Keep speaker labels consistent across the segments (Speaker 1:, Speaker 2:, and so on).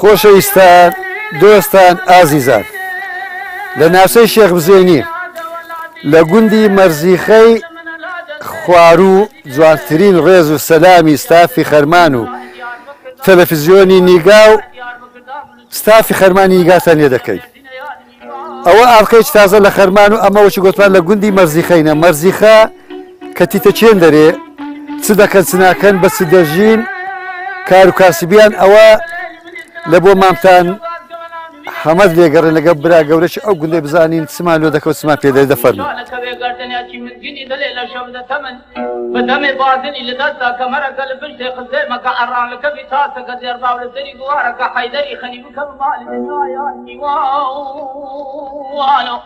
Speaker 1: خۆشەویستان دۆستان ئازیزان لە ناوچەی شێخ بزێنی لە گوندی مەرزیخەی خوار و جوانترین ڕێز و سەلامی ستافی خەرمان و تەلەفیزیۆنی نیگا و ستافی خەرمانی نیگاتان لێ دەکەین ئەوە ئاڵقەی تازە لە خەرمان و ئەمە وەچی گوتمان لە گوندی مەرزیخەینە مەرزیخە کە تیتە چێن دەرێ چ دەکەن چناکەن بە سدەژین کار و کاسبیان ئەوە لە بۆ مامتان حەمەد لێگەڕێن لەگە برا گەورەی ئەو گوندێ بزانین چما لۆ دەکەوت سما پێدە دەفەرم
Speaker 2: بەدەێ بادنی لەدەستا کەمەرەکە لە بشتێ قزێ مەکە ئەڕانەکەوی تاسەکە زێرداولە دەری گووارەکە حیدەری خەنی بکەم ماڵیوانە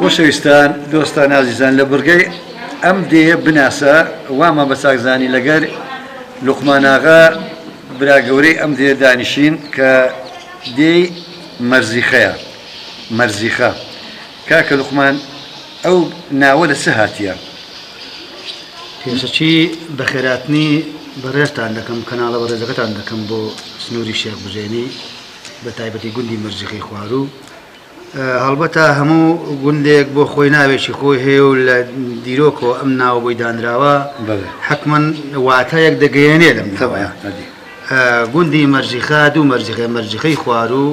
Speaker 1: خۆشەویستان دۆستان نازیزان لە برگەی ئەم دەیە بناسە وامە بە چاکزانی لەگەر لوقماناغا براگەورەی ئەم دێ دانیشین کە دێی مەرزیخەیە مەرزیخە کاکە لوقمان ئەو ناوە لە سه
Speaker 3: هاتیە پێشەچی بەخێراتنی بەڕێزتان دەکەم کەناڵە بەڕێزەکەتان دەکەم بۆ سنووری شێخ بژێنی بە تایبەتی گوندی مەرزیخی خوار و هەڵبەتا هەموو گوندێک بۆ خۆی ناوێکی خۆی هەیە و لە دیرۆکەوە ئەم ناوە بۆی دانراوە حکمەن واتایەک دەگەیەنێ لەم تەواە گوندی مەرجیخا دوو مەرجخی مەرجخەی خوار و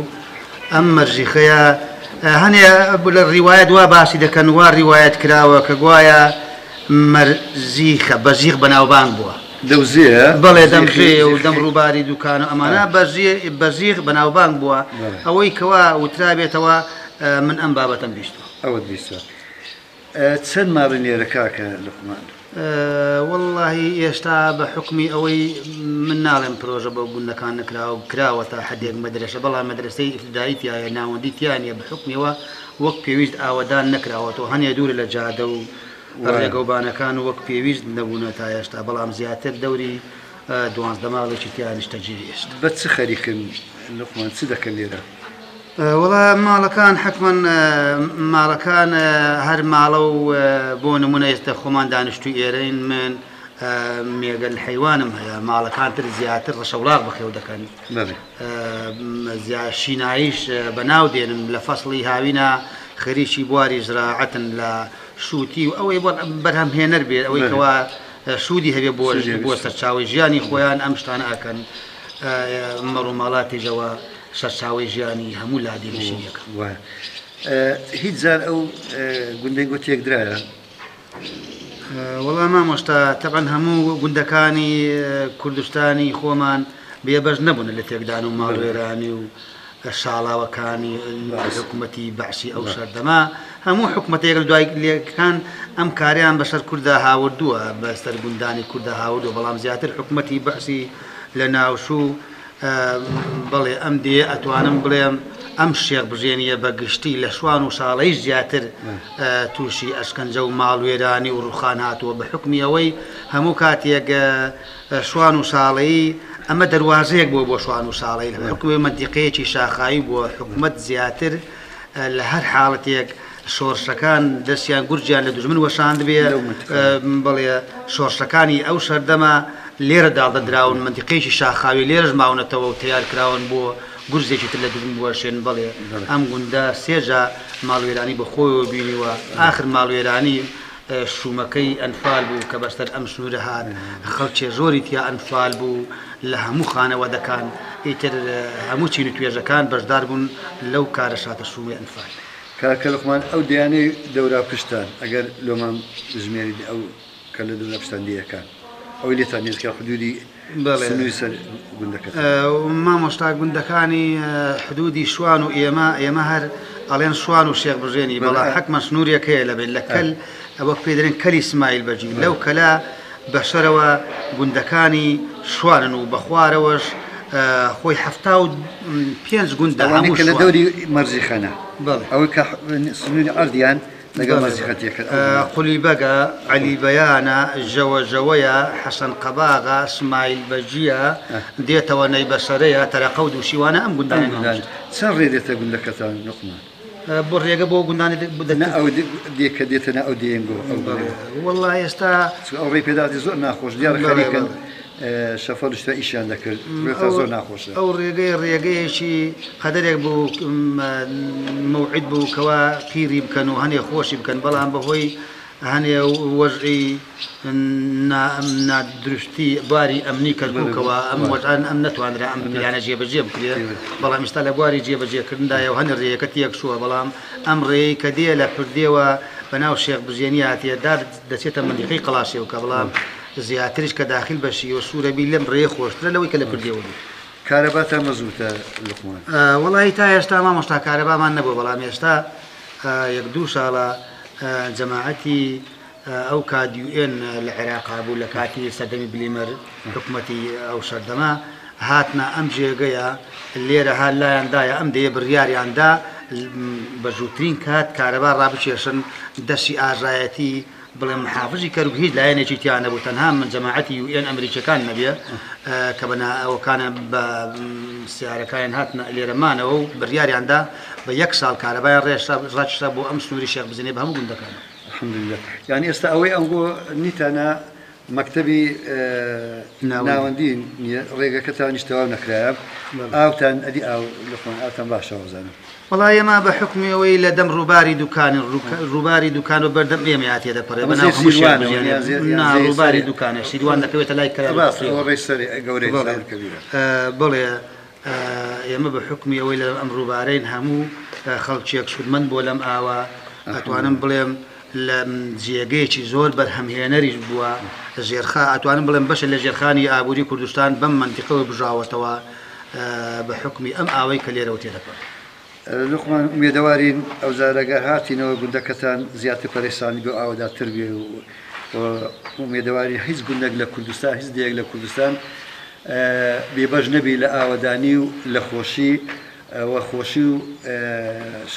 Speaker 3: ئەم مەرجیخەیە هەنێ لە ڕیواەت وا باسی دەکەن وا ڕیواەت کراوە کە گوایە مەرزیخە بەزیخ بەناوبانگ بووە دەوزێ بەڵێ دەمژێ و دەم ڕووباری دوکان و ئەمانە بەزیخ بەناوبانگ بووە ئەوەی کەوا وترابێتەوە من ئەم بابەتم بیستەوە ئەوە بیستە چەند ماڵی
Speaker 1: نێرە کاکە لەقمان
Speaker 3: واللهی ئێشتا بە حکمی ئەوەی من ناڵێن پرۆژە بە گوندەکان نکراوە کراوە تا حدێک مەدرسە بەڵام مەدرسەی ئفتدایی تایە ناوەندی تیانە بە حکمیەوە وەک پێویست ئاوادان نکراوەەوە هەنێ دوورە لە جادە و ڕێگەوبانەکان وەک پێویست نەبوونە تا هێشتا بەڵام زیاتر دەوری دوانزدە ماڵێکی تیانشتە جێشت بە چ خەریکن لەخمان چ دەکەن لێرە وڵە ماڵەکان حکمن ماڵەکان هەر ماڵە و بۆ نمونە ئێستا خۆمان دانیشتوی ئێرەین من مێگەل حیوانم هەیە ماڵەکانتر زیاتر ڕەشەوڵاق بەخێو دەکەن شیناییش بەناو دێنم لە فەصلی هاوینە خەریکی بواری زراعەتن لە شووتی و ئەوەی بەرهەم هێنەر بێت ئەوەی کەوا شودی هەبێ بۆ بۆ سەرچاوی ژیانی خۆیان ئەم شتان ئاکەن مەڕوو ماڵاتی جەوە. سەرچاوی ژیانی هەموو لادی نشینەکە هیچ جار ئەو گوندەی گوتیەک درایە وەڵام مامۆشتا تەبەن هەموو گوندەکانی کوردستانی خۆمان بێبەش نەبوون لە تێکدان و ماڵێرانی و شاڵاوەکانی حکوومەتی باشی ئەو شەردەما هەموو حکوومەتێک دوای لەکان ئەم کاریان بەشەر کووردا هاوردووە بەستەر گوندانی کووردا هاوردو بەڵام زیاتر حکوومەتی بەسی لە ناوشوو بڵێ ئەم دێ ئەتوانم بڵێم ئەم شێخ بژێنیە بە گشتی لە شوان و شاڵەی زیاتر تووشی ئەشکەنجە و ماڵوێرانی و ڕوخان هاتووە بە حکمی ئەوەی هەموو کاتێک شوان و شاڵەیی ئەمە دەواازەیەک بۆ بۆ شوان و شاڵەی لە حکوێ مەدیقەیەکی شاخایی بۆ حکوومەت زیاتر لە هەر حاڵەتێک شۆرشەکان دەستیان گورجیان لە دوژمن وەشاند بێ بڵێ شۆرشەکانی ئەو شەردەما لێرە داڵدەدراون منتیقیشی شاخاوی لێرەش ماونەتەوە و تیارکراون بۆ گورزێکی تر لە دوم بووە شوێن بڵێ ئەم گوندە سێژە ماڵوێرانی بە خۆیەوە بینیوە آخر ماڵوێرانی شومەکەی ئەنفال بوو کە بەستەر ئەم شوورە هاان خەڵچێ زۆری تیا ئەنفال بوو لە هەموو خانەوەدەکان ئیتر هەموو چین توێژەکان بەشدار بوون لەو کارە شاتە شووی ئەنفال.
Speaker 1: کاکە لەخمان ئەو دیانەی دەورا پشتان ئەگەر لۆمان ژمێری ئەو کە لە دوو لە پشتان دیەکان. ئەوەی لێ تانیزکە حدودی
Speaker 3: ما مۆشتا گوندەکانی حدودی شوان و ئێمە ئێمە هەر ئەڵێن شوان و شێخ بژێنی بەڵا حەکمە سنوورەکەی لەبێت لە کەل ئەوە پێدرێن کەلی سمایل بەجی لەو کەلا بەشەرەوە گوندەکانی شوانن و بەخوارەوەش خۆی هەفتا و پێنج گوندە لە دەوری مەرزیخەنە ئەوەی
Speaker 1: سنووری ئەردیان آه،
Speaker 3: قولي بقى علي بيانا جوا جويا حسن قباغا اسماعيل بجيا أه. ديتا وني بسريا ترى قود وشيوانا ام قلنا سري ديتا قلنا لك لقمان
Speaker 1: آه، بوريا قبو قلنا بدت او ديك ديتا او دينغو
Speaker 3: والله يستا
Speaker 1: او ريبيداتي زقنا خوش ديار خليك شەفەر شتە ئیشیان دەکرد زۆر ناخۆشە ئەو
Speaker 3: ڕێگەی ڕێگەیەکی قەدرێک بوو مەوعید بوو کەوا پیری بکەن و هەنێ خۆشی بکەن بەڵام بەهۆی هەنێ وەژعی نادرشتی باری ئەمنی کردبووکەوە ئەم وەژان ئەم نتوانرا ئەم پلیانە جێبەجێ بکرێت بەڵام شتا لە بواری جێبەجێکردندای و هەن ڕێەکە تێک شووە بەڵام ئەم ڕێی کە دێ لە پردێەوە بەناو شێخ بژێنی هااتێ دار دەچێتە منیقی قڵاشێ و کە بەڵام. زیاترش کە داخل بەشی و سوورەبی لەم ڕێ خۆشترە لەوەی کە لە پردیەوە کارەبا تا مەزووتە لخۆن وڵی تا هێشتا مامۆشتا کارەبامان نەبوو بەڵام هێشتا یەک دوو ساڵە جەماعەتی ئەو کادیئێن لە عێراقا بوو لە کاتی سەدەمی بلیمەر حکوومەتی ئەو شەردەما هاتنا ئەم جێگەیە لێرە هەر لایەندایە ئەم دەیە بڕیاریاندا بە زووترین کات کارەبا ڕابچێشن دەشی ئازایەتی بڵێ محافزی کەروهید لایەنێکی تیانە بوو تەنها من جەماعەتی یN ئەمریکەکان نەبیە اه. اه، کە بەنا ئەوەکانە بە سیارەکان رش رش و بڕیاریاندا نوري یەک بزني بهم ڕێژڕاچتا كان الحمد لله يعني استأوي بە نيت أنا مكتبي آه ناوندين
Speaker 1: ئەنگۆ نیتانە مەکتبی ناوەندی ڕێگەکەتان نیشتەوە نەکرایە ئاوتان ئەدی ئاو لەخۆن ئاوتان باشە وەزانم.
Speaker 3: وڵا ئێمە بە حکمی ئەوەی لە دەم ڕووباری دوکانی ڕووباری دوکان و بەردەم ئێمە هااتێ دەپەر ڕووباری دوکانە شیروان دەکەوێتە لای بڵێ ئێمە بە حکمی ئەوەی لە ئەم ڕووبارەین هەموو خەڵکیەک شودمەند بۆ لەم ئاوە ئەتوانم بڵێم لە جێگەیەکی زۆر بەرهەمهێنەریش بووە ژێرخا ئەتوانم بڵێم بەشە لە ژێرخانی ئابووری کوردستان بەم منتیقەوە بژاوەتەوە بە حکمی ئەم ئاوەی کە لێرەوە تێدەپەر. لقمان
Speaker 1: ێدەوارین ئەو زارەگە هاتینەوە گوندەکەتان زیاتر پەرێسانی بۆ ئاواداتر بێ و ێدەواری هیچ گوندێک لە کوردستان هیچ دەیەک لە کوردستان بێبەش نەبی لە ئاوادانی و لە خۆشی خۆشی و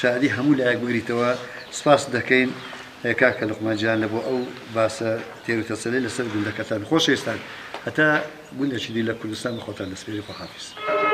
Speaker 1: شادی هەموو لای گوگریتەوە سپاس دەکەین کاکە لەخماجان لە بۆ ئەو باسە تێروتەسەلی لەسەر گوندەکەتان خۆشێستان هەتا گوندێکی دی لە کوردستان بە
Speaker 4: خۆتان دەسپێری خۆحافیست.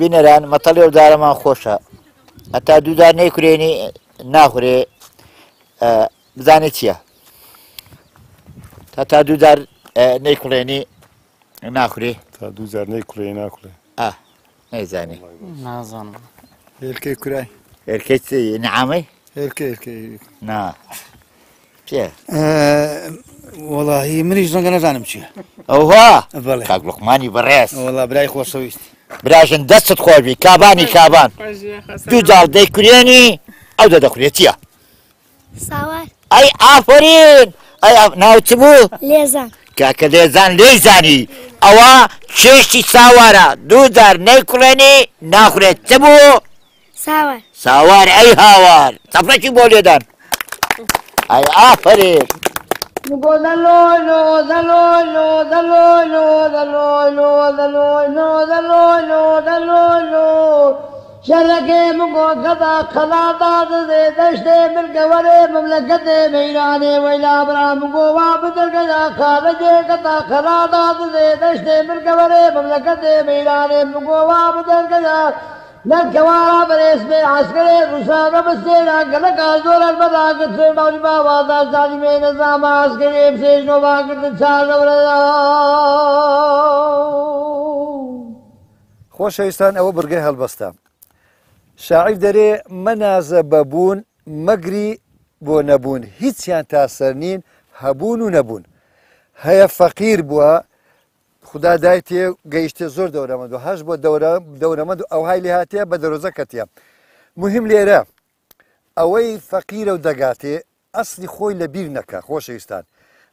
Speaker 5: بینەران مەتەڵ ێودارەمان خۆشە ئەتا دوودار نەیکورێنی ناخورێ بزانێت اه، چییە تا تا دوودار اه، نەیکوڵێنی ناخورێ تا دوزار نەیکوڵێ ناکوڵێ اه، نەیزانێ
Speaker 1: نازانم هێلکەی کورای
Speaker 5: هێرکەی نعامی
Speaker 3: هێرکەی
Speaker 5: نا
Speaker 1: پێ
Speaker 3: وەڵی منیش زەنگە نەزانم چییە
Speaker 5: ئەوها بەڵێ کاک لوقمانی بەڕێز وەڵا برای خۆشەویست براژن دەستت خۆبی کابانی کابان دوو جاڵ دەیکرێنی ئەو دە دەخورێتیە ئەی ئافرین ئەی ناوچ بوو لێزان کاکە لێزان لێزانی ئەوە چێشتی ساوارە دوودار نەیکوڵێنی ناخورێت چ بوو ساوار ئەی هاوار تەفرەکی بۆ لێدان ئەی ئافرین.
Speaker 2: شرکه مگو کدا خلا داد دے دشتے ملک ورے مملکت میرانے ویلا برا مگو واب درگیا خارجے کدا خلا داد دے دشتے ملک ورے مملکت میرانے مگو واب درگیا لەن کەوارا بەێسمێ ئاسکرێ ڕوسانە بەستێرا گەلە کازۆران بەداکە سێ باوی باوادازانی مێ نەزامە ئاسکرێ
Speaker 1: سێژنۆ باکردن چارەوەدا خۆشەویستان ئەوە بگەی هەلبەستە. شاعیف دەرێ مەنازە بەبوون مەگری بۆ نەبوون هیچیان تاسەرنین هەبوون و نەبوون هەیە فەقیر بووە خدا دای تێ گەیشتێ زۆر دەورەمە و هەش بۆ دەورەمە ئەو های لێ هااتەیە بە دەرۆزە کەتە مهم لێرە ئەوەی فەقیرە و دەگاتێ ئەسلی خۆی لە بیر نەکە خۆشەویستان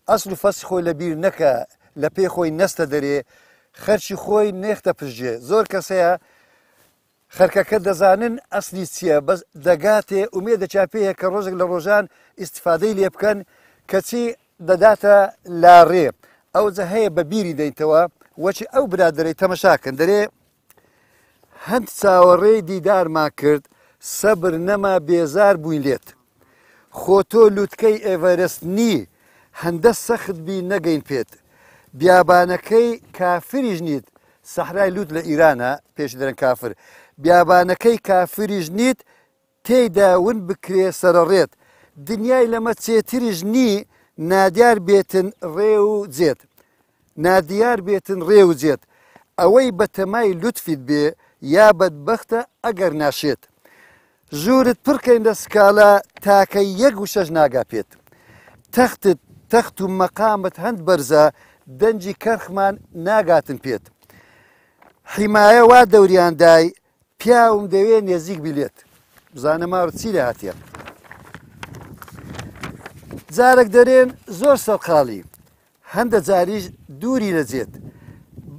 Speaker 1: ئەسل و فەس خۆی لە بیر نەکە لە پێی خۆی نەستە دەرێ خەرچی خۆی نێختە پژێ زۆر کەسەیە خەرکەکە دەزانن ئەسلی چییە بەس دەگاتێ ومێ دەچاپەیە کە ڕۆژێک لە ڕۆژان ئیسفادەی لێ بکەن کەچی دەداتە لاڕێ ئەو زە هەیە بە بیری دەیتەوە وەچی ئەو برادەی تەمەشاکن دەرێ هەند چاوەڕێی دیدارما کرد سەبر نەما بێزار بووین لێت خۆتۆ لووتکەی ئێڤەرست نی هەندە سەخت بی نەگەین پێت بیابانەکەی کافریش نیت سەحرای لووت لە ئیرانە پێش دەرن کافر بیابانەکەی کافریش نیت تێیداون بکرێ سەرڕێت دنیای لەمە چێتریش نی نادیار بێتن ڕێ و جێت نادیار بێتن ڕێ و جێت ئەوەی بەتەمای لوتفیت بێ یا بەدبختە ئەگەر ناشێت ژوورت پڕکەین لە سکالە تاکە یەک و شەش ناگاپێت تەختت تەخت و مەقامت هەند بەرزە دەنجی کەرخمان ناگاتن پێت حیمایە وا دەوریان دای پیاوم دەوێت نێزیک بیلێت بزانە ماوە چی لە هاتیە جارێک دەرێن زۆر سەرقاڵی هەندە جاریش دووری لەجێت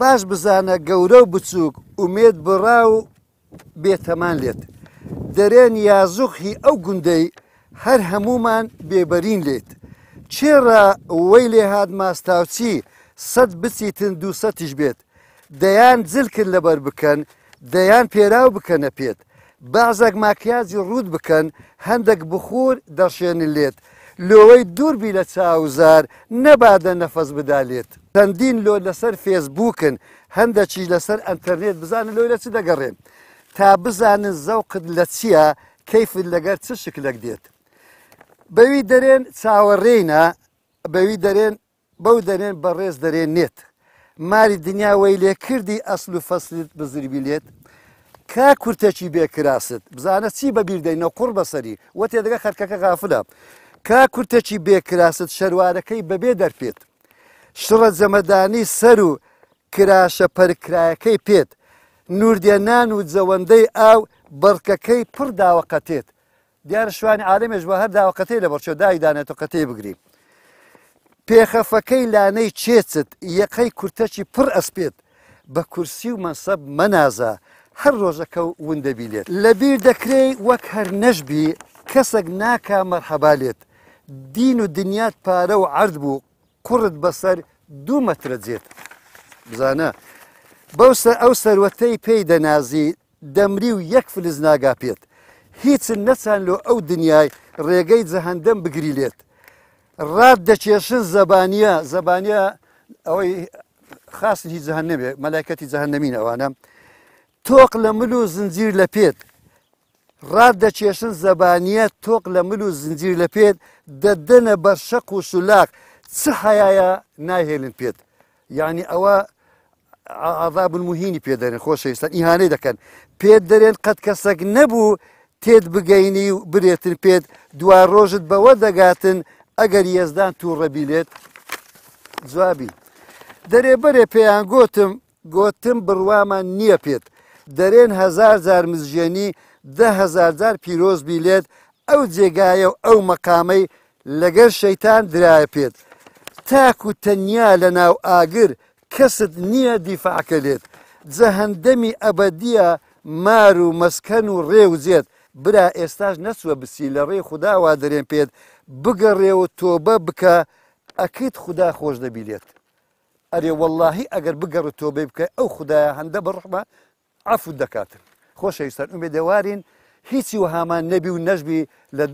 Speaker 1: باش بزانە گەورە و بچووک ومێت بڕا و بێتەمان لێت دەرێن یازوخی ئەو گوندەی هەر هەمومان بێبەرین لێت چێڕە وەی لێ هاات ماستاوچی سەد بچیتن دو سەتیش بێت دەیان جلکرد لەبەر بکەن دەیان پێراو بکەنە پێت بازەک ماکیازی ڕوود بکەن هەندێک بخور دەشێنن لێت لۆەوەی دووربی لە چاوزار نەبادە نەفەس بدالێت چەندین لۆ لەسەر فێسبووکن هەندەچی لەسەر ئەتەرنێت بزانن لۆی لە چ دەگەڕێن تا بزانن زەوقت لە چییە کەیفت لەگەر چ شکلەک دێت بەوی دەرێن چاوەڕێینە بەوی دەرێن بەو دەرێن بەڕێز دەرێن نێت ماری دنیاوەی لێ کردی ئەسل و فەسلت بزربیلێت کا کورتێکی بێکراست بزانە چی بەبیردەینە قوڕ بەسەری وەتێ دەگە خەرکەکە غافلە کا کورتەکی بێکراست شەروارەکەی بەبێ دەرپێت شڕە زەمەدانی سەر و کراشە پەرکرایەکەی پێت نوردێنان و جەوەندەی ئاو بڕکەکەی پڕ داوەقەتێت دیارە شوانی ئالمێش بە هەر داوەقەتەی لە بەرچۆ دایدانێت و قەتەی بگریم پێخەفەکەی لانەی چێچت یەقەی کورتەکی پڕ ئەسپێت بە کورسی و مەسەب مەنازە هەر ڕۆژەکە و وندەبیلێت لەبیر دەکرێ وەک هەر نەشبی کەسێک ناکە مەرحەبالێت دین و دنیات پارە و عرض بوو کوڕت بەسەر دوو مەترە جێت بزانە بەو ئەو سەروەتەی پێی دەنازی دەمری و یەک فلز ناگاپێت هیچن نەچان لۆ ئەو دنیای ڕێگەی جەهندەم بگری لێت ڕاد دەچێشن زەبانە زەبانە ئەوەی خاصی جەهنەبێ مەلایکەتی جەهنەمین ئەوانە تۆق لە مل و زنجیر لە پێت ڕاددەچێشن زەبانیە تۆق لە مل و زنجیر لە پێت دەدەنە بەر شەق و سولاق چ حیاە ناهێلن پێت یعنی ئەوە ئاذاب موهینی پێدەێن خۆشەویستان ئیهانەی دەکەن پێت دەرێن قەت کەسەک نەبوو تێت بگەینی و برێتن پێت دوا ڕۆژت بەوە دەگاتن ئەگەر یێزدان توو ڕەبیلێت جوابی دەرێ بەرێ پێیان گوتم گوتم بڕوامان نییە پێت دەرێن هزار زار مزژێنی دههزار جار پیرۆز بیلێت ئەو جێگایە و ئەو مەقامەی لەگەر شەیتان درایە پێێت تاک و تەنیا لە ناو ئاگر کەست نییە دیفاعکەلێت جە هەندەمی ئەبەدیە مار و مەسکەن و ڕێوزێت برا ئێستاش نەسوە بسی لە ڕێی خودداوا دەرێن پێت بگەڕێەوە تۆبە بکە ئەکیت خوددا خۆش دەبیلێت ئەرێ واللهی ئەگەر بگەڕ تۆبێ بکە ئەو خدایە هەندە بڕحمە عفو دەکاتن خۆشەویستان ئومێ دەوارین هیچی و هامان نەبی و نەژبی لە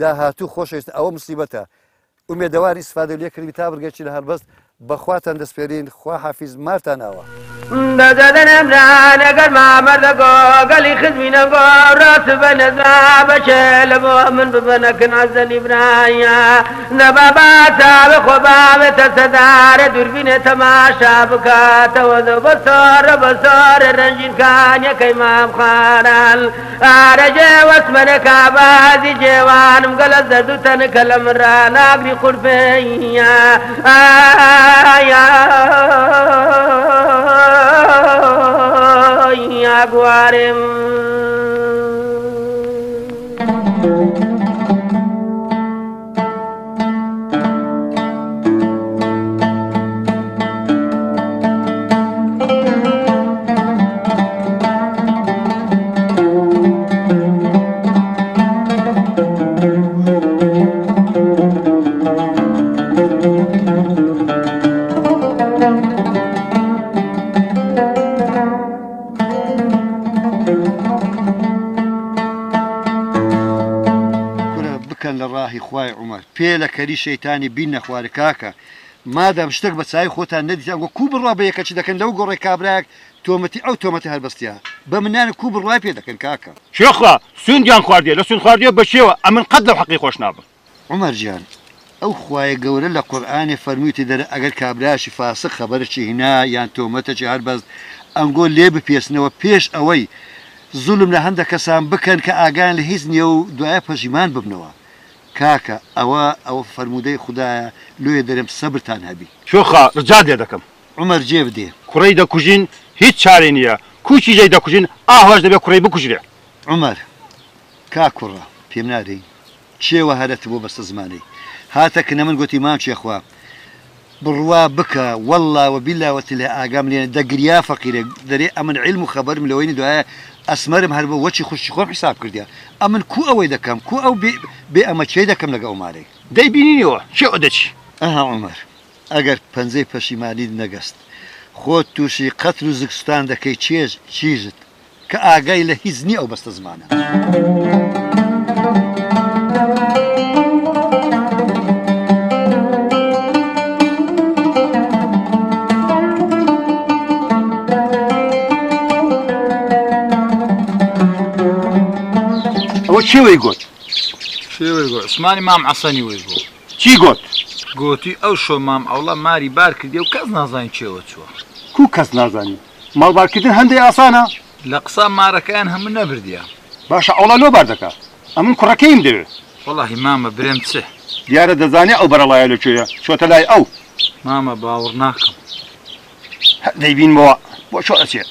Speaker 1: داهاتوو خۆشەویست ئەوە مسیبەتە ئومێدەواری سفادە لێ کردی تا بگەچی لە هەربەست بخواتن دەسپێرین خوا حافیز مارتانەوە بەزەدەنم لەگەرما مەردەگۆ گەلی خزمینەگۆ ڕات بە نەزرا بەچێ
Speaker 2: لە بۆ من ببەنەکن ئازەنی برایە نەبابا تا بەخۆ بابێتە سەدارە دووربینە تەماشا بکاتەوە دە بە سۆرە بە سۆرە ڕەنجینکانیەکەی مامخانان ئارەجێ وەسمەنە کابازی جێوانم گەلە زەردوو تەنکە لە من ڕانابری قوربەیە ایا يا غوارم
Speaker 1: بەڵاهی خوای عمر پێ لە کەری شەیتانی بین نەخوارد کاکە مادەم شتێک بە چای خۆتان نەدیان وە کوو بڕا بەیەکە چی دەکەن لەو گۆڕی کابراک تۆمەتی ئەو تۆمەتی هەربەستیا بە منیان کوو بڕای پێ دەکەن کاکە
Speaker 6: شێخوا سوندیان خواردێ لە سون خواردێ بەشێوە ئە من قەت لە حەقی خۆش نابم
Speaker 1: عمر جیان ئەو خوایە گەورە لە قورآانی فەرمیوتی دەر ئەگەر کابراشی فاسق خەبەرچی هینا یان تۆمەتەی هەربەست ئەنگۆ لێ بپێسنەوە پێش ئەوەی زولم لە هەندە کەسان بکەن کە ئاگان لە هیچ نییە و دوایە پەژیمان ببنەوە. کاکە ئەوە ئەوە فەرمودەی خدایە لێ دەرم سەبرتان هەبی شۆخە ڕجا دێ دەکەم عمر جێ بدێ کوڕی دەکوژین هیچ چارێ نییە کوچی جێ دەکوژین ئاهۆش دەبێت کوڕی بکوژێ عمر کا کوڕە پێم نادەی چێوە هەرەت بۆ بەستە زمانی هاتەکە نە من گوتی مام چێخوا بڕوا بکە وەڵاوە بیلاوەتی لە ئاگام لێنە دەگریا فەقیرە دەرێ ئەمن علم و خەبەرم لەوەینی دوایە ئەسمەرم هەر بە وەچی خوشتی خۆم حساب کردیا ئە من کو ئەوەی دەکەم کو ئەو بێ ئەمە چێ دەکەم لەگە ئەومارەی دەیبینیەوە چێ ئەدەچی ئەها عمر ئەگەر پەنجەی پەشیمانیت نەگەست خۆت تووشی قەتر و زکستان دەکەی چێژ چیژت کە ئاگای لە هیچ نی ئەو بەستە زمانە.
Speaker 6: ئەوە چی وی گوت
Speaker 7: عسمانی مام عسانی وی بوو چی گوت گوتی ئەو شۆ مام ئەوڵە ماری بار کردی و کەس نازانانی چێوە چوە
Speaker 6: کو کەس نازانی ماڵبارکردن هەندێک ئاسانە
Speaker 7: لە قسە مارەکەیان هەموو نەبردیە
Speaker 6: باشە ئەوڵا لۆ بار دەکات ئەمن کوڕەکەیم دەوێت
Speaker 7: وڵی مامە برێم چه
Speaker 6: دیارە دەزانێ ئەو بەرەڵایە لەکوێە چۆتە لای ئەو مامە باوەڕ ناکەم دەیبینەوە بۆ چۆ ئەچێت.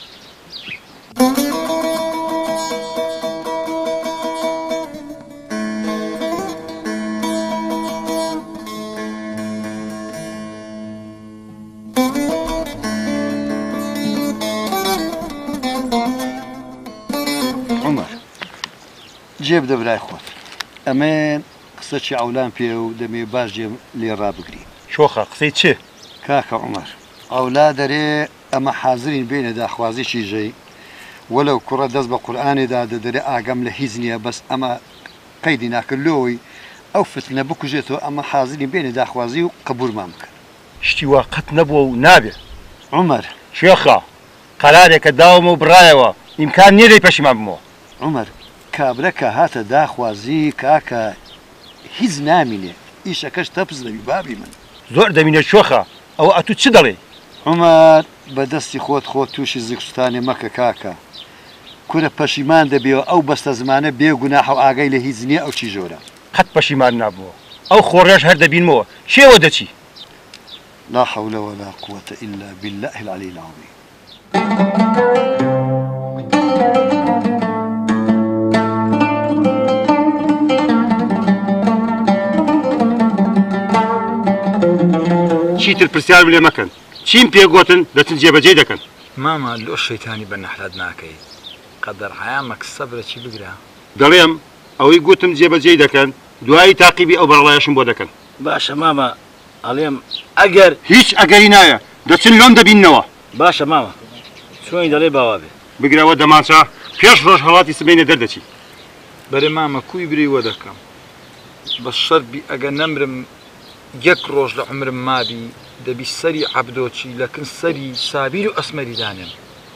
Speaker 1: جێب دەبرای خۆت ئەمە قسەی ئەولان پێ و دەمێ باش جێ لێ ڕابگری شۆخە قسەی چێ کاکە عمەر ئەولا دەرێ ئەمە حازرین بینە داخوازیی ژەی وەلو کوڕە دەست بە قورآانێدا دەدەرێ ئاگەم لە هیچ نییە بەس ئەمە قەیدی ناکردلۆی ئەو فتنە بکوژێتەوە ئەمە حازرین بینە داخوازی و قبورمان بکە شتی وا قەت نەبووە و نابێت عمەر شێخە قەلارێکە داوم
Speaker 6: و بڕایەوە ئیمکان نیێ پەشمان بمەوە
Speaker 1: عمەر کابرەکە هاتە داخوازی کاکە هیچ نامینێ ئیشەکەش تەپز دەبی بابی من زۆر دەمینە شۆخە ئەوە ئەتو چ دەڵێ عمەر بەدەستی خۆت خۆ تووشی زیکستانی مەکە کاکە کورە پەشیمان دەبێەوە ئەو بەستە زمانە بێگونا حو ئاگای لە هیچ نییە ئەو چی زۆرە قەت پەشیمان نابووە ئەو خۆڕێش هەر دەبینمەوە شێوە دەچی لا حول ولا قوة إلا بالله العلي العظيم.
Speaker 6: چیتر پرسیار لێ مەکەن چیم پێگوتن دەتن جێبەجێ دەکەن
Speaker 7: ماما لۆ شەیتانی بە نەحلت ناکەیت قەدەر حیا مەکسە برەچی بگرە
Speaker 6: دەڵێم ئەوەی گوتم جێبەجێ دەکەن دوایی تاقیبی ئەو بەڕڵایشم بۆ دەکەن
Speaker 7: باشە ماما ئەڵێم
Speaker 6: ئەگەر هیچ ئەگەری نایە دەچن لۆم دەبینەوە باشە ماوە چۆی دەڵێ باوا بێ بگرەوە دەماچا پێش ڕۆژ
Speaker 7: هەڵاتی سبینە دەردەچی بەرە مامە کوی بریوە دەکەم بە شەربی ئەگە نەمرم یەک ڕۆژ لە عمرم مابی دەبی سەری عبدۆچی لەکن سەری سابیر و ئەسمەریدانم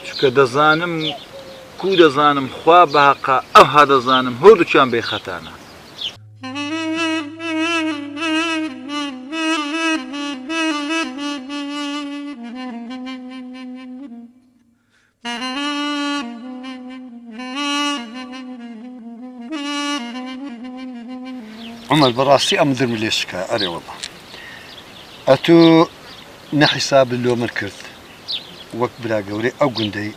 Speaker 7: چکە دەزانم کو دەزانم خوا بەحقا ئەو ها دەزانم هەردووچیان بێ خەتانە
Speaker 1: عمل بەڕاستی ئەم درم لێشکە ئەرێوەمە ئەتو نەحیساب لۆمر کرد وەک برا گەورەی ئەو گوندەی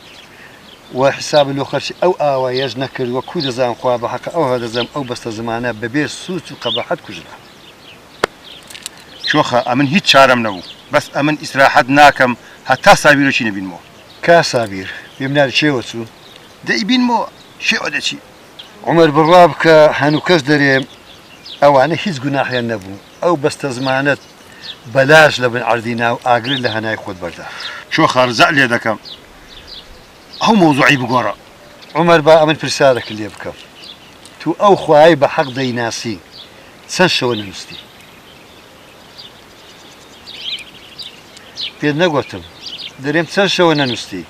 Speaker 1: و حساب لۆ خەرشی ئەو ئاوایەش نەکرد وە کو دەزان خوا بە حەق ئەو هەدەزەم ئەو بەستە زمانە بەبێ سووت
Speaker 6: و امن هيت شارم نو بس امن نەبوو ناكم حتى صابير شي نبين مو كا صابير يمنا شي
Speaker 1: وسو دي بين مو شي شێوە دەچی عمر هانو بکە هەنوو او انا هيز هیچ يا نبو او بس زمانه بلاش لبن عرضينا وآقل لها ناي خود بردا شو زعل يا دكم هو موضوعي بقرا عمر با من فرسالك اللي بكم تو أو خواي بحق دي ناسي سن شو نمستي بيد نقوتم دريم سن شو نمستي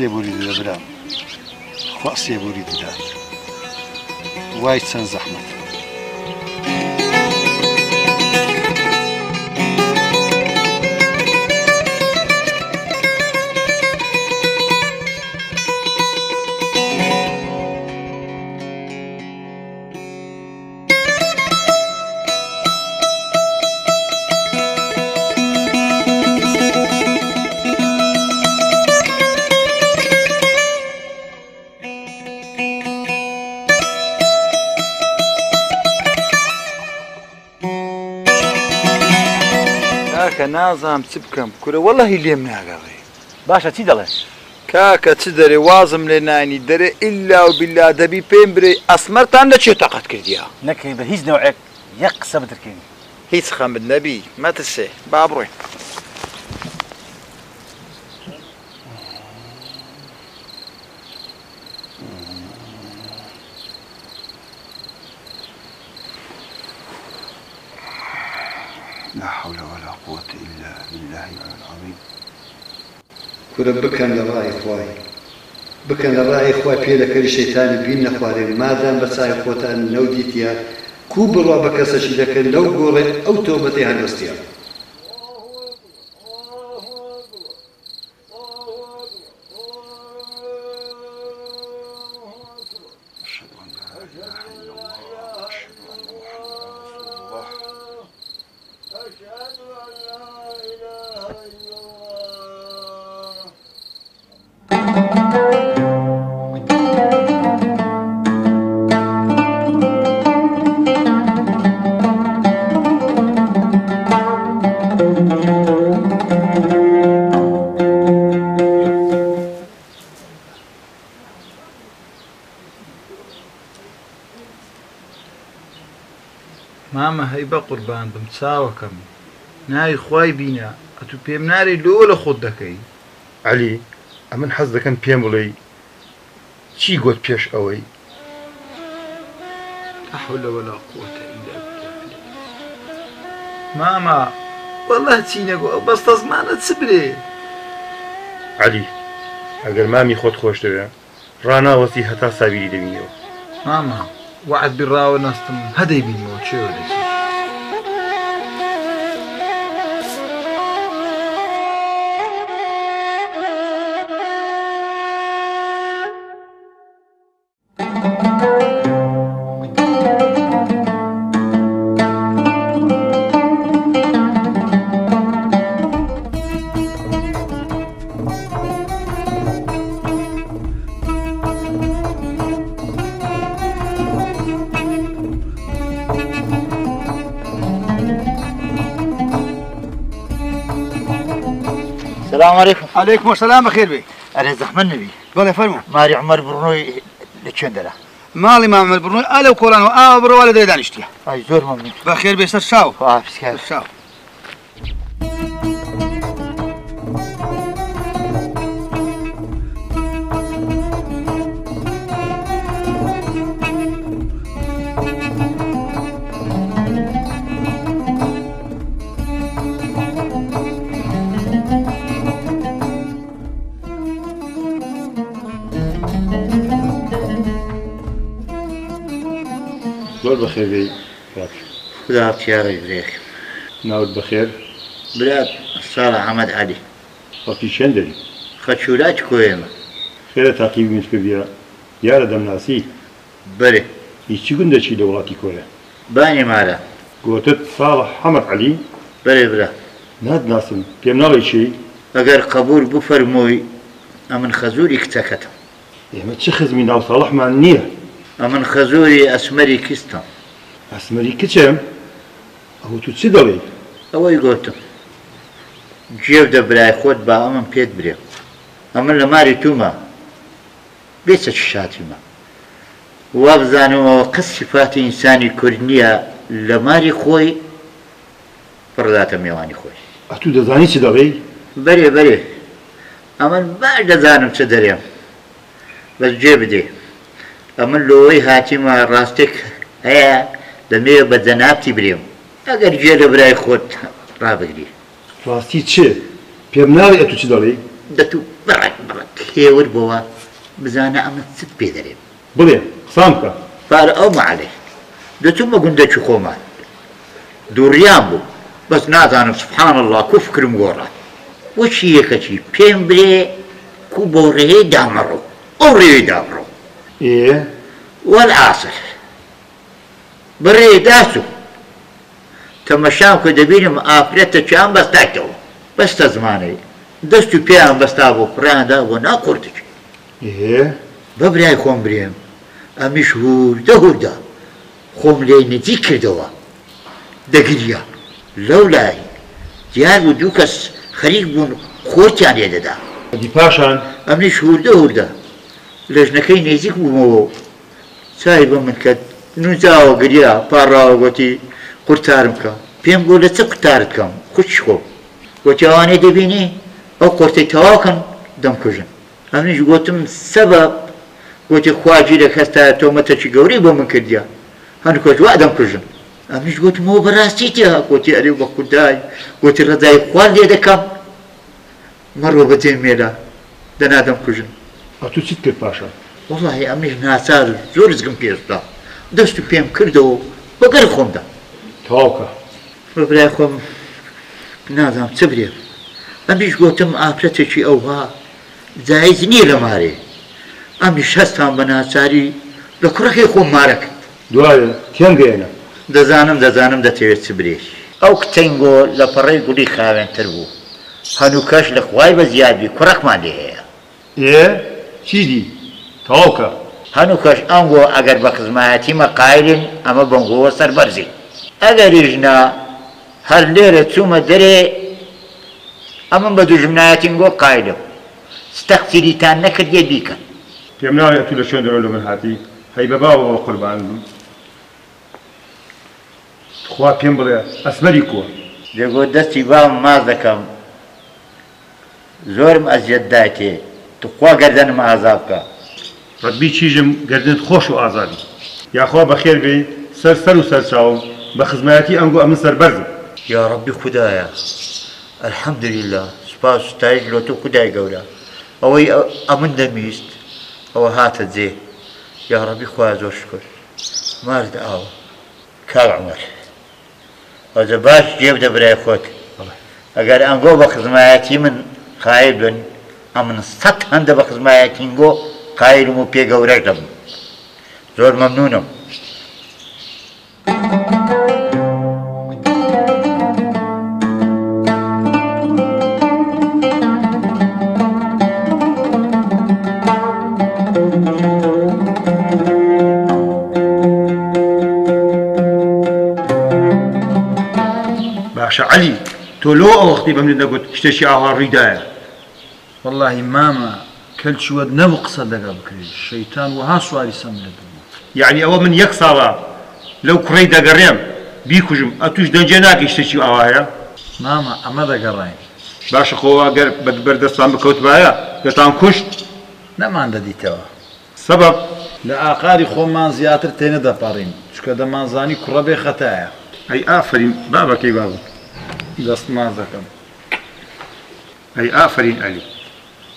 Speaker 1: خواستی بوری دەبرا خواستی بوری داد وای چند زحمت
Speaker 7: نازام چ بکەم کورە وەڵی لێم ناگەڵێ باشە چی دەڵێ کاکە چ دەرێ وازم لێ نانی دەرێ ئللا و بلا دەبی پێم برێ ئەسمەرتان لەچێ تەقەت کردیا نەکەی بە هیچ نەوەک یەک قسە بدرکەین هیچ خەمت نەبی مەترسێ با بڕۆی
Speaker 6: لله العظيم
Speaker 1: کورە بکەن لە ڕای خوای بکەن لە ڕای خوا پێ لەکەری شەیتانی بین نەخوارێن مادام بە چای خۆتان نەودیتیە کو بڕوا بە کەسەشی دەکەن لەو گۆڕێ ئەو تۆبەتی هەرمەستیە
Speaker 7: دەباندم چاوەکەم ناوی خی بینە ئەتو پێم ناری لۆ لە خۆت دەکەی
Speaker 6: علی ئەمن حەز دەکەن پێم بڵێ
Speaker 7: چی گوت پێش ئەوەی تەحولەوەلا قوتە ماما وەڵە چینەگو ئەو بەستە زمانە چ برێ
Speaker 6: علی ئەگەر مامی خۆت خۆش دەوێ ڕناوەسی هەتا ساویری دەبینەوە
Speaker 7: ماما وعد بڕاوە نستم هەدەی بینەوە
Speaker 4: چێوە دەچ
Speaker 5: السلام عليكم عليكم السلام بخير بي أنا زحمن نبي بلا فرمو ماري
Speaker 3: عمر برنوي لكين دلا مالي ما عمر برنوي ألو كولان وآبر والدي دانشتيا أي زور ممنون بخير بي سر شاو آه بسكار شاو
Speaker 5: زور بخير بي فات خدا تياري بريك ناود بخير بلاد صالة عمد علي فاكي شن دلي خشولات كويمة خير تاقيب ميز
Speaker 6: كبيرا يارا دم ناسي بلي ايش تكون دا شي دولاتي كويا
Speaker 5: باني مالا قوتت صالح حمد علي بلي بلا ناد ناسم كم نالي شي اگر قبول بفرموي امن خزور اكتاكتم احمد شخز من او صالح معنية ئەمن خەزۆری ئەسمەری کیستم ئەسمەری کچم ئەو تو چی دەڵێیت ئەوەی گوتم جێو دەبرای خۆت با ئەمن پێت برێ ئەمن لە ماری تومە بێچە شاتیمە وا بزانمەوە قەت سیفاتی ئینسانی کورد نییە لە ماری خۆی پڕداتە میێوانی خۆی ئەتو دەزانی چی دەڵێی بەرێ بەرێ ئەمن باش دەزانم چه دەرێم بەس جێ بدێ ئەمن لوی هاتی ما راستک هیا بە جەنابی برێم بریم اگر جلو برای خۆت ڕابگری ڕاستی چ پێم ناوێت تو چ دەڵی دەتوو بڕێک بڕێک هێور بەوە بزانە ئەمە چت بله دەرێ که فر آم علی دتو ما گنده چو گوندەکی دوریم بو بس نه نازانم سبحان الله کو فکرم گۆڕات وەچی یەکەچی پێم برێ کو بۆ دامرو آوری دامرو والعاصر بڕێ داسو تەمەشام کە دەبینم ئافرەتە چیان بەستاکەوە بەستە زمانەی دەست و پێیان بەستا بۆ پراندا بۆ ناقورتک بەبرای خۆم برێم ئەمیش هوردە هوردا خۆم لێ نەجی کردەوە دەگریا لەو لای دیار بوو دوو کەس خەریک بوون خۆتیان لێ دەدا پاشان ئەمنیش هوردە هوردا لە ژنەکەی نێزیک بوومەوە چای بە من کە نوچاوە گریا پاڕاوە گوتی قورتارم کە پێم گۆ لە چ قوتارکەم خوش خۆ گوتیوانێ دەبینی ئەو قورتی تەواکەن دەمکوژن ئەمنیش گوتم سەبەب گوتی خواجی لە خەستا تۆمەتەکی گەوری بۆ من کردیا هەن کۆت وا دەمکوژن ئەمیش گوتمەوە بەڕاستی تێ گوتی ئەری بە خوددای گوتی ڕزای خوارد لێ دەکەم مەڕۆ بەجێ مێلا دەنادەم کوژن ئەتو چیت کرد پاشە وڵی ئەمیش ناچار زۆر زگم پێشدا دەست و پێم کردەوە بەگەر خۆمدا تاوکە بەبرای خۆم نازانم چ برێ ئەمیش گوتم ئافرەتێکی ئەوها جایز نییە لە مارێ ئەمیش هەستان بە ناچاری لە کوڕەکەی خۆم مارەکە دوایە تێم گەێنە دەزانم دەزانم دەتەوێت چ برێش ئەو کتەنگۆ لە پەڕی گوڵی خاوێنتر بوو هەنوو کەش لە خوای بە زیادی کوڕەکمان لێ هەیە ئێ؟ چیدی تەواو کە هەنوو کەش ئەم بۆ ئەگەر بە خزمایەتیمە قایلین ئەمە بەنگۆوە سەربەرزی ئەگەریژنا هەر لێرە چوومە دەرێ ئەمم بە دوژمنایەتیم بۆ قایلم ستەقفیریتان نەکردێ بیکە پێم ناوێت تو لە شوێن دەرەوە لە من هاتی هەی بە باوەوە قوربان بم خوا پێم بڵێ ئەسمەری کووە لێگۆ دەستی باوم ماز دەکەم زۆرم ئەزیەت داتێ تو خوا ما عذاب کا
Speaker 6: ربی چیجم گردن خوش و آزادی یا خوا بخیر بی سر سر و سر چاوم
Speaker 5: بخزمایتی انگو امن سر برد یا ربی خدایا الحمد لله سپاس تایج لوتو خدای گورا اوی امن دمیست او هات زی یا ربی خوا زور شکر مرد آو کار عمر از باش جیب دبرای خود اگر انگو بخزمایتی من خائب ئەمن سەد هەندە بە خزمایە کینگۆ قایلم و پێگەورەکەم زۆر مەمنونم
Speaker 6: باشە علی تۆ لۆ ئەوەختی بەم لێ دەگوت شتێکی ئاها ڕیدایە
Speaker 7: والله ماما كل شو نبو قصة دقا بكري الشيطان وها سواري سمنا
Speaker 6: يعني أول من يكسر لو كري دقريم بيكوجم أتوش دنجناك اشتشي أوايا ماما أما دقرين باش خوا قر بردستان بكوت بايا قطان كشت
Speaker 7: دي توا سبب لآقاري خو من زياتر تيني دبارين زاني دەمانزانی کوڕە اي افرين بابا كي بابا دست ما مازەکەم
Speaker 6: اي افرين ئەلی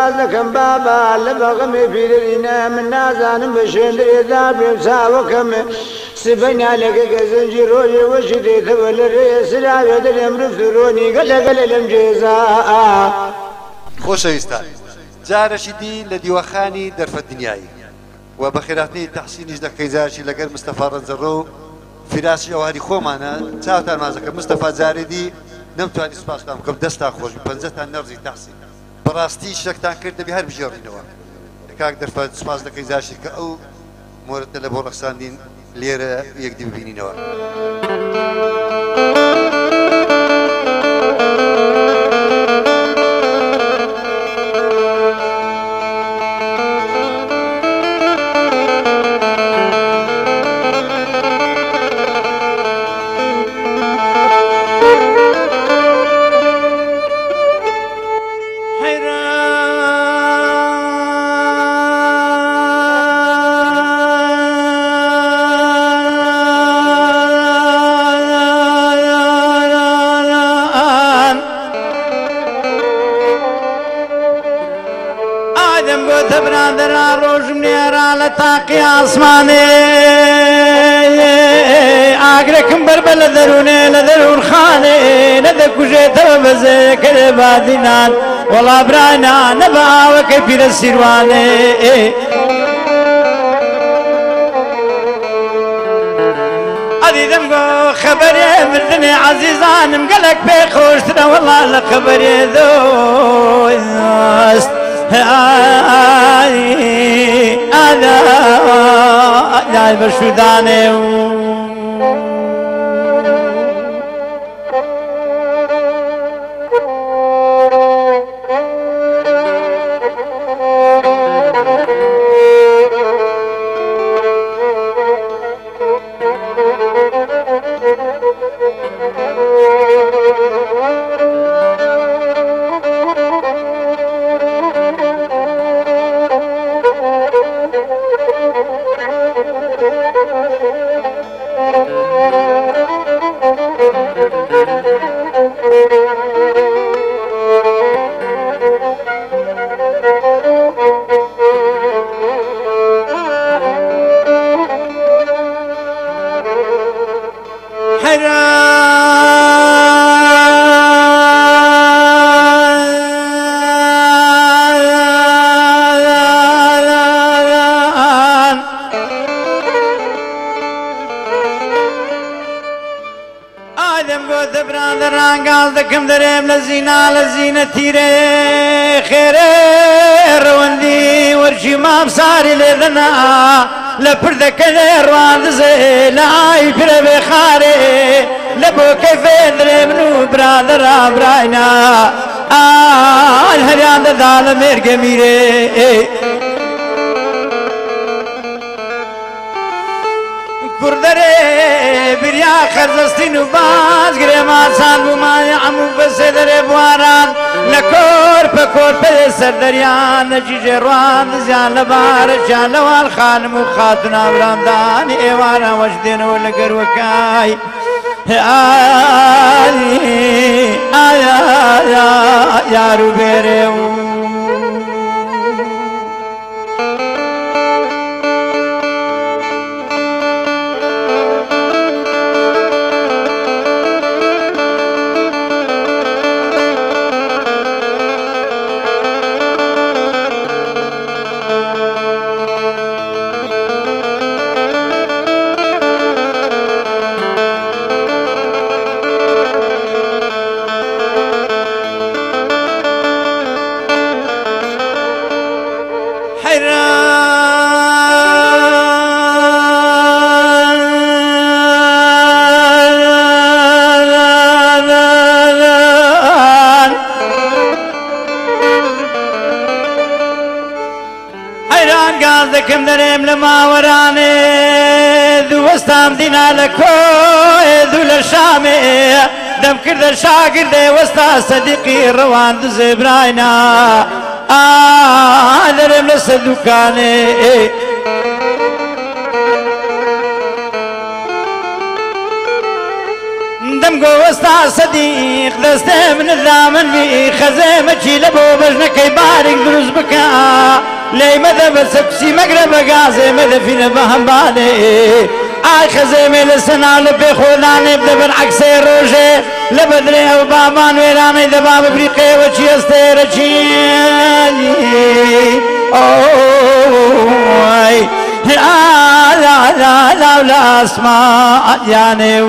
Speaker 8: نازكم بابا لبغمي في لنا من نازان بشين إذا بيمساوكم سبنا لك زنجيروي وشدي ثبل الرئيس لا يدل امر فروني قل قل لم جزاء
Speaker 1: خوش ويستا جارشي دي لديوخاني درف الدنياي وبخيراتني تحسيني جدك كيزاشي لقل مصطفى رنزرو فراشی ئەو هەری خۆمانە چاوتان مازەکە مستەفا جارێدی نەمتوانی سوپاسدام بکەم دەستا خۆش پەنجەتان نەرزی تاسی. بەڕاستی شتێکتان کردەبی هەر بژێڕینەوە کاک دەرفەت سپاس دەکەی زاشت کە ئەو مۆرتە لە بۆ ڕەخساندین لێرە یەکدی ببینینەوە.
Speaker 8: باقی ئاسمانێ ئاگرەکەم بەربە لە دەروونێ لە دەرون خانێ نەدەکوژێتەوە بەزێ کەێ بادینان وەڵا برانە نەباوەکە پیرە سیروانێ ئەدیدم بۆ خەبەرێ بردنێ عزیزانم گەلک پێ خۆشتنە وەڵا لە خەبەرێ دۆست. آي أنا أنا بشو
Speaker 4: داني
Speaker 8: زینا لزینه تیره خیره روندی ورشی مام ساری لیدنا لپردکن روان زی لعای پر بخاره لبو کفین درمنو برادر آبراینا آل هریان دال مرگ میره خەرزەستین و باز گرێماسان بوومای هەموو بەسێ دەرێ بواران لە کۆر پە کۆر پێ سەردەریان نەجیژێڕوان زیان لە بارەجان لەوان خانم و خاتونناڕامدانی ئێوانە وەشدێنەوە لە گەروەکای ئایا یارو بێرێ و ماوەرانێ دووەستام دینا لە کۆێ دوو لە شامێ دەمکردە شاگردێ وەستا سەدیقی ڕەوان دو زێبراینا ئا دەرێم لە سەر دوکانێ دەم گۆوەستا سەدیق دەستێ مندا من وی خەزێمەچی لە بۆ بەژنەکەی بارێک دروست بکە لي ماذا بسكسي مقلب قازي ماذا فينا بهمباني آخ زمي لسنا لبي خوداني بدبن عكسي روجي لبدري او بابان ويراني دباب بريقي وچي استيرجيني اوه لا لا لا لا اسماء يعني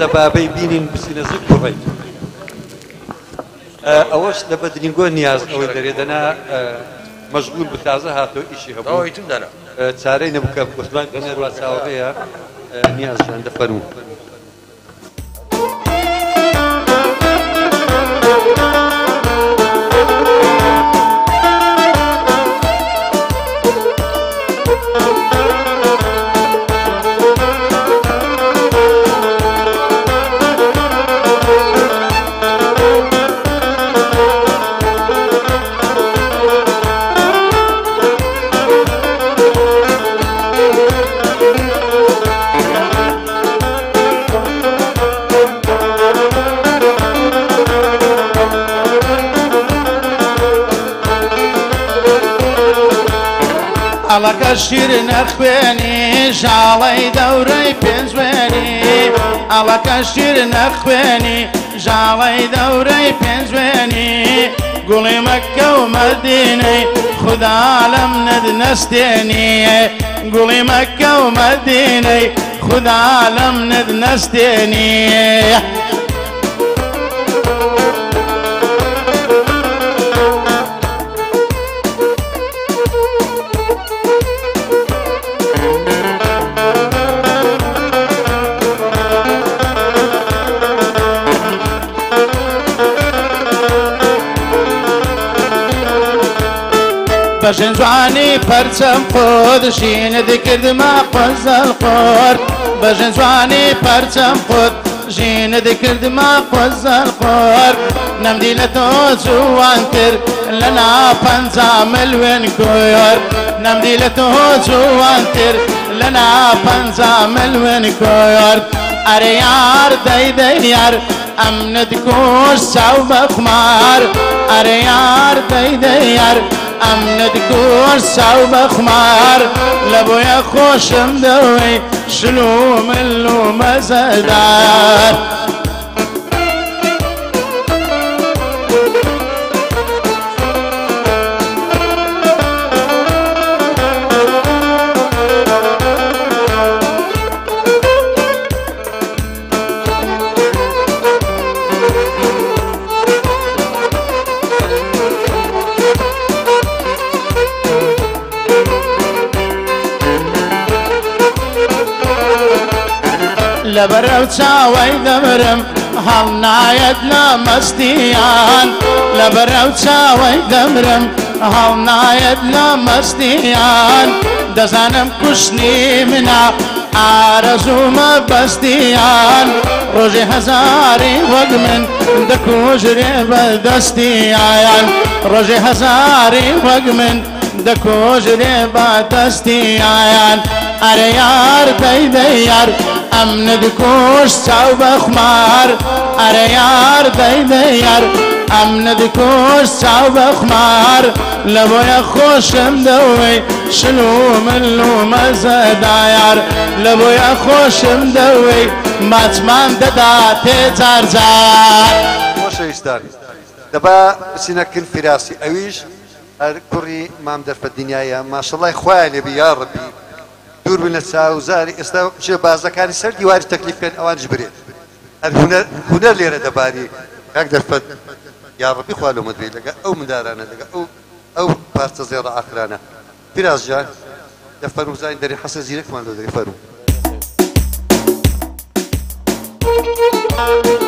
Speaker 1: لە بابەی بینین بسینەزی کوڕیت ئەوەش لە بەدرینگۆ نیاز ئەوەی دەرێدەنا مەشغول بە تازە هاتەوە ئیشی هەبوو چارەی نەبووکە گوستمان دەنێ ڕوا چاوەیە نیازیان دەفەرمون
Speaker 9: دەت خوێنی ژاڵی دەورەی پێنجێنی ئەڵەکە شیر نەخوێنی ژاڵی دەورەی پێنجێنی گوڵی مەکە و مەدینەی خدا لەم نەد نەستێنیە گوڵی مەکە و مەدینەی خدا لەم نەد نەستێنیە. بەژن جوانی پەرچەم خۆدشینە دەکردما قەزەل قۆر بەژن جوانی پەرچەم خۆت ژینە دەکردما قۆزەل قۆر نەمدی لە تۆ جوان تر لنا پنزا ملوين كور نم لە تۆ جوان کرد لە ناپەنج ملوێن گۆر ئەرێ یار دەیدەیار ئەم نەدکۆش چاو بە قمار ئەرێ یار دەیدەیار امن دكور ساو بخمار لابويا خوش مدوي شلوم اللوم زدار لەبەر ئەو چاوەی دەبرم هەڵ نایەت لە مەستیان لەبەر ئەو چاوەی دەمرم هەڵ نایەت لە مەستیان دەزانم کوشتنی منە ئارەزومە بەستیان ڕۆژی هەزاری وەک من دەکوژرێ بە دەستیان ڕۆژی هەزاری وەک من دەکۆژرێ باتەستیان ئەرەیار دەیدەیار ئەم ندکۆش چاو بەخمار ئەرەیار دەیدەیار ئەم ندکۆش چاو بەخمار لە بۆیە خۆشم دەوەی شل و من و مەزەدایار لە بۆیە خۆشم دەوەی ماچمان دەدا
Speaker 1: پێجارجار خۆشەویستدار دەبا سینەکرد فراسی ئەویش هەر کوڕی مام دەرفە دنیاە ماشەڵای خخوایان لێبی یا ڕبی دوور بن كان چاوزاری ئێستا تكليف كان اوان جبري هنا ئەوانش برێت هوەر لێرە دەباری کاک دەرفەت یا ڕبی خوالۆمەدوێت لەگە ئەو مندارانە لەگە او ئەو پارچە زێڕ ئاخرانە پیراز جان دەفەر وزای دەری حەسە زیرەکمان لە داري فارو Thank you.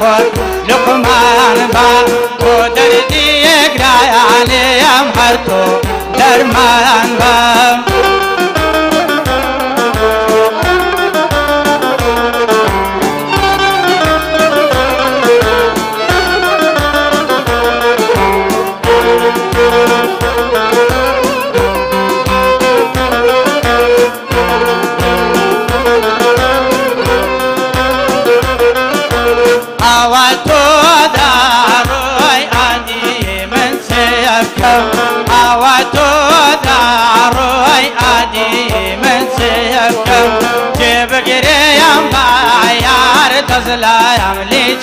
Speaker 8: खोल लुकमान बा को दर्दिए ग्राया ले हम हर को धर्मान बा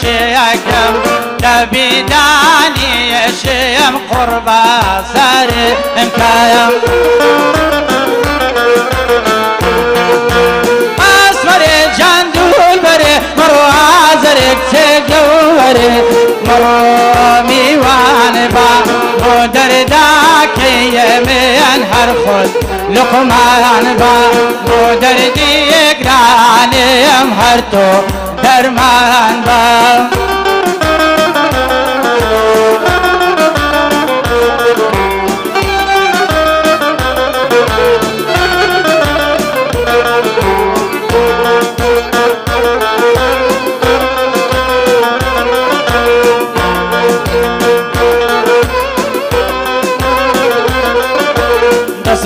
Speaker 8: کوچکم نبیدنیشم قرب سر امکایم از بره جندول بره مرو از رکت گوره مرو میوان با مدر يمين هرخل لقمان با مودر دیگرانی هم هر تو درمان با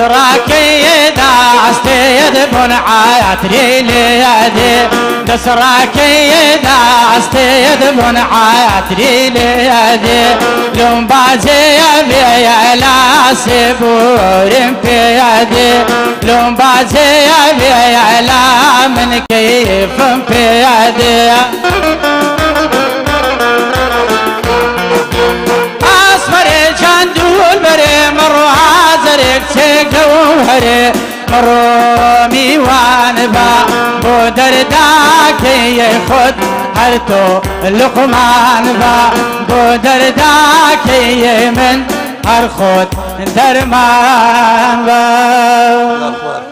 Speaker 8: نسراكي نصركي داستي يدبن عياتري نسراكي نصركي داستي يدبن عياتري ليدي لون بازي يبي لا سبور في يدي لون بازي يبي لا من كيف في يدي جارك تجوهري مرومي وانبا بودر داكي خد هرتو لقمان با بودر داكي من هر خود درمان با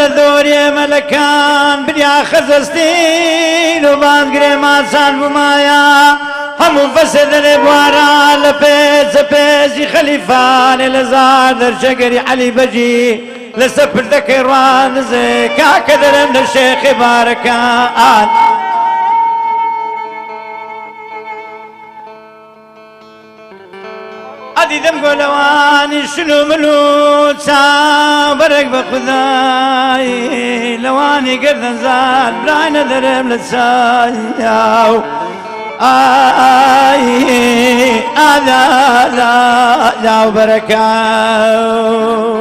Speaker 8: لە دۆریێ مەلەکان بریا خەزستین و بانگرێ ماسان بمایە هەموو بەسێ دەرێ بوارە لە پێز پێزی خەلیفانێ لە زار دەرجەگەری علی بەجی لەسەر پردەکەی ڕوانزێ کاکە دەرم لە شێخی بارەکان. دیدم گلوانی شلو ملو برگ به خدای لوانی گردن زار برای ندرم لسای آی آذا لا لا برکاو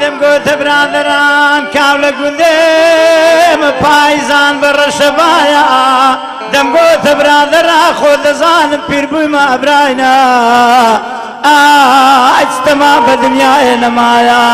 Speaker 8: دەم گۆتە برادران کاو لە گوندێمە پایزان بە ڕەشەبایە دەم گۆتە برادرا خۆ دەزانم پیربوویمە ئەبراینە
Speaker 4: ئاجتەما بە دنیاە نەمایە.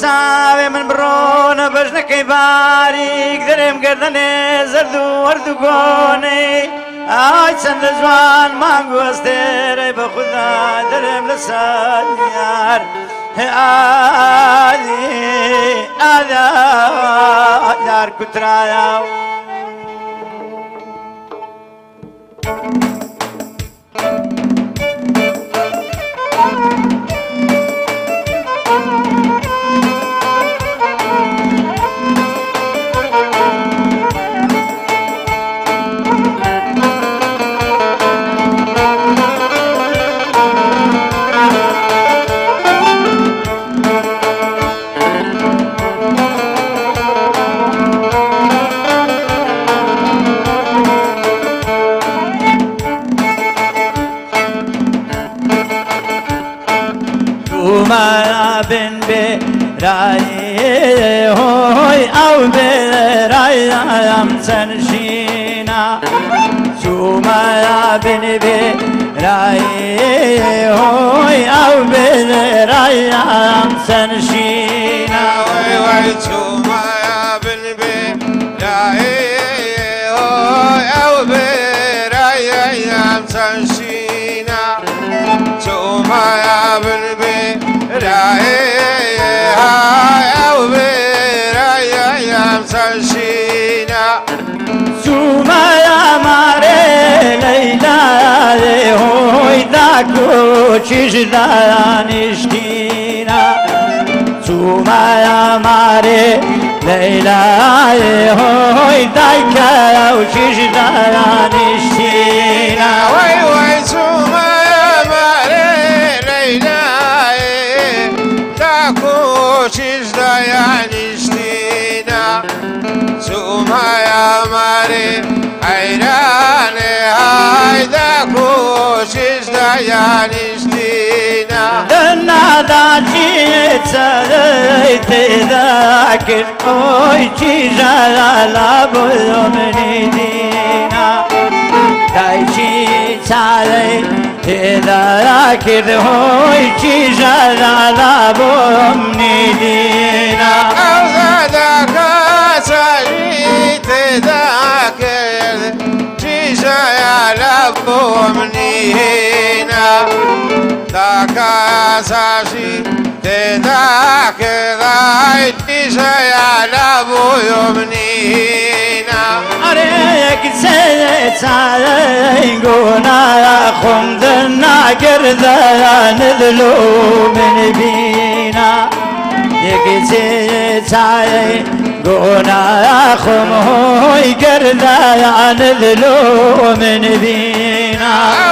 Speaker 4: چاوێ من بڕۆنە
Speaker 8: بەژنەکەی باریک دەرێم گردنێ زرد و هەرد و گۆنەی ئای چەندە جوان مانگوەستێرە بە خوددا دەرێم لە سادیار ئادی ئادا یار کوترایە و die hoy au berai am san shina chuma bin be rai hoy au berai am san shina oi ليلى هوي داكو چشدانشکینا تومایا ماره ليلى هوي داكو چشدانشکینا وای وای تومایا ماره ليلى
Speaker 10: داكو چشدانشکینا
Speaker 8: تذاكر ويجي جلال ابو المدينه دايشي تعالي تذاكر ويجي جلال ابو المدينه
Speaker 10: كاساسي تذاك ذايتي سيعلم
Speaker 8: يمنينا عليك سيد سالينقونا يا خمدنا كرذا نذلو من بينا يكسيد سالينقونا يا خمهوي كرذا نذلو من بينا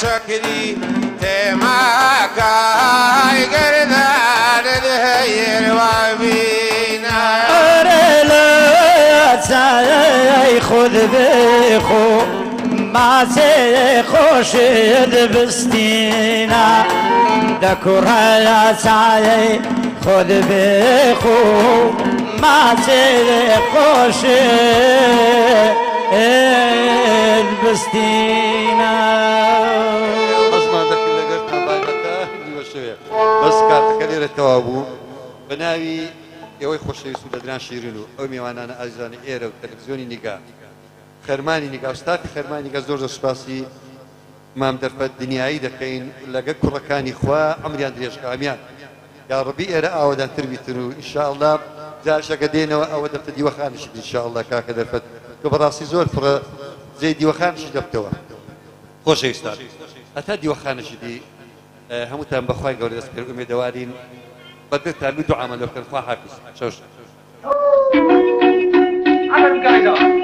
Speaker 10: شكري تماك يقردان الهير وابينا
Speaker 8: ارلا تساي خذ بيخو ما سيخوش يدبستينا دكرها يا ساي خذ بيخو ما سيخوش البستينا بەزمان دەکرد لەگەر تاباەتە
Speaker 1: نیوە شوێ بەس کارتەکە لێرەتەوا بوو بە ناوی ئەوەی خۆشەویست و دەدران شیرین و ئەو میوانانە ئازانانی ئێرە و تەلەڤزیۆنی نیگا خەرمانی نیگاستاک خەرمانی گە زۆر زۆر سپاسی مام دەرفەت دنیایی دەکەین لەگە کوڕەکانی خوا ئەمریان درێژکامیان یا ڕبی ئێرە ئاوادان تربیتر و ئینشاءڵدا جارشەکە دێنەوە ئەوە دەفتە دیوەخانشی ئینشاءڵدا کاکە دەرفەت کە بەڕاستی زۆر فرە جێ دیوەخانش دەبتەوە خۆشەویستان ئەتا دیوەخانشی دی هەمووتان بەخوای گەورە دەست کرد ێدەوارین بەدرتان دوو عملەکەن خوا حافز شەوش. I'm a guy dog.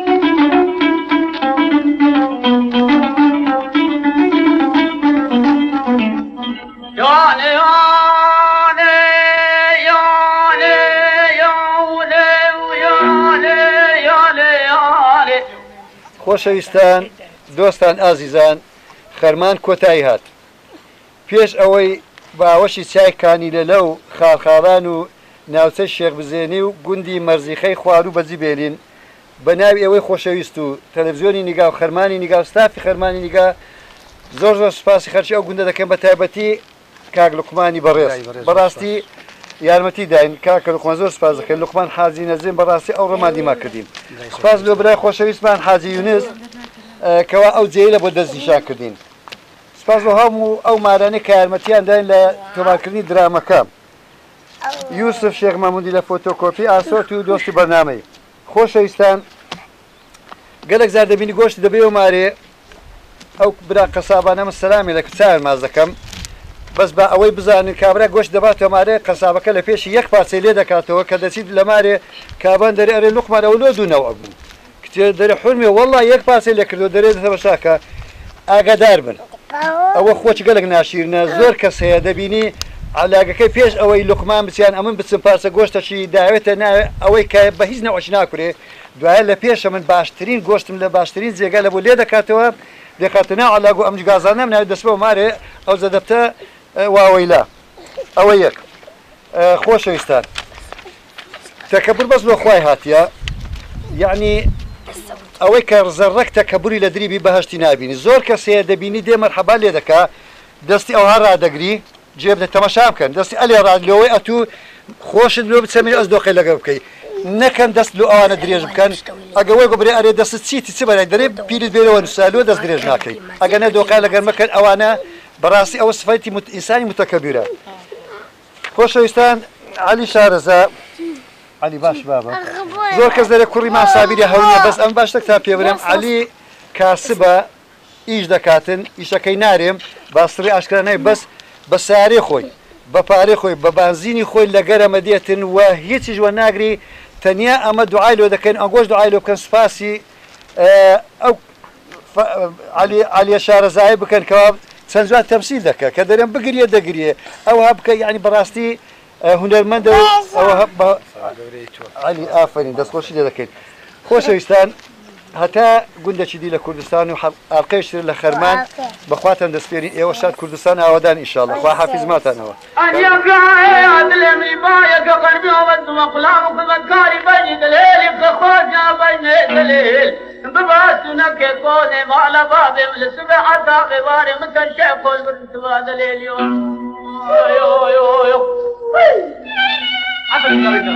Speaker 4: خۆشەویستان
Speaker 1: دۆستان ئازیزان خەرمان کۆتایی هات پێش ئەوەی باوەشی چایکانی لە لەو خاخاڵان و ناوچە شێخ بزێنی و گوندی مەرزیخەی خوار و بەجی بێنین بە ناوی ئەوەی خۆشەویست و تەلەڤزیۆنی نیگا و خەرمانی نیگا و ستافی خەرمانی نیگا زۆر زۆر سپاسی خەرچی ئەو گوندە دەکەم بە تایبەتی کاگلکمانی بەڕێز بەڕاستی یارمەتی داین کاکە خۆن زۆر سپاز دەکەن لوقمان حاجی نەزین بەڕاستی ئەو ڕەمادیما کردین سپاس لە برای خۆشەویستمان حاجی یونس کەوا ئەو جێی لە بۆ دەستنیشان کردین سپاس بە هەموو ئەو مارانەی کە یارمەتیان داین لە تۆماکردنی درامەکە یوسف شێخ مامودی لە فۆتۆکۆپی ئاسۆت و دۆستی بەنامەی خۆشەویستان گەلێک زار دەبینی گۆشت دەبێ و مارێ ئەو برا قەسابانەمە سەلامی لە کچار ماز دەکەم بەس بە ئەوەی بزانین کابرا گۆشت دەبات تۆمارەیە قەسابەکە لە پێشی یەک پارچەی لێ دەکاتەوە کە دەچیت لەمارێ کابان دەری ئەرێ لوقمانەوە لۆ دوونەوە بوو کتێ دەرە حرمێ وڵا یەک پاسی لەکردو دەرێت بەشاکە ئاگادار بن ئەوە خۆچ گەلک ناشیرنە زۆر کەس هەیە دەبینی علاگەکەی پێش ئەوەی لوقمان بچیان ئەمن بچم پارچە گۆشتەشی داوێتە ناوێ ئەوەی کە بە هیچ نەوەش ناکورێ دوایە لە پێشە من باشترین گۆشتم لە باشترین جێگە لە بۆ لێ دەکاتەوە دەکاتنا علاگو ئەم گازانە ناوێت دەستەوە مارێ ئەو زەدەبتە واوەی لا ئەوە یەک خۆشەویستان تەکەبر بەس بەخوای هاتیە یعنی ئەوەی کە ڕزەڕەک تەکەبوری لە دریبی بەهشتی نبینی زۆر کەسەیە دەبینی دێمە حەبا لێ دەکا دەستی ئەوها ڕدەگری جێب لە تەمەشا بکەن دەستی ئەلێ ڕادلەوەی ئەتوو خۆشت لۆ بچەمی ئەس دۆخی لەگە بکەیت نەکەن دەست لە ئەوانە درێژ بکەن ئەگەوەی گوبرێ ئەرێ دەست چیتی چ بەلای دەرێ پیرت بێەوە نووسالوە دەست درێژ ناکەیت ئەگەنە دۆخای لەگەر مەکەن ئەوانە بەڕاستی ئەوە سفەتی ئینسانی متەکەبیرە خۆشەویستان علی شارەزا علی باش بابە
Speaker 4: زۆر کەس دەرە کوڕی ماسابیری هەونە بەس ئەم باشتە تا پێبرم علی
Speaker 1: کاسبە ئیش دەکاتن ئیشەکەی نارێم باسری ئاشکرانای بەس بە سارێ خۆی بە پارێ خۆی بە بازینی خۆی لەگەرەمە دێتن و هیچی ژوە ناگری تەنیا ئەمە دوعایلۆ دەکەن ئەگۆش دوعایلۆ بکەن سپاسی ئەو علی شارەزای بکەن کەوا سنجوان تمثيل دكا كدريم بقريه دقريه او هبك يعني براستي آه، هنرمند او هب علي افرين دس خوش خۆشی لێ خوش خۆشەویستان هەتا گوندێکی دی لە کوردستان و ئاقێش لە خەرمان بەخواتان دەستپێری ئێوە شاد کوردستان ئاوادان ئیشاڵ خوا حافز ماتانەوە
Speaker 2: بباسونك كوني مالا بابي ولسبع عطا غباري مكن شاكل بالتبادل اليوم يو يو يو अल कई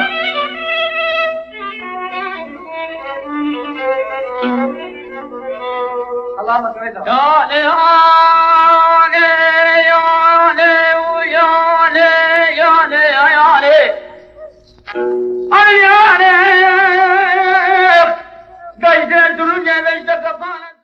Speaker 4: देरि तूं त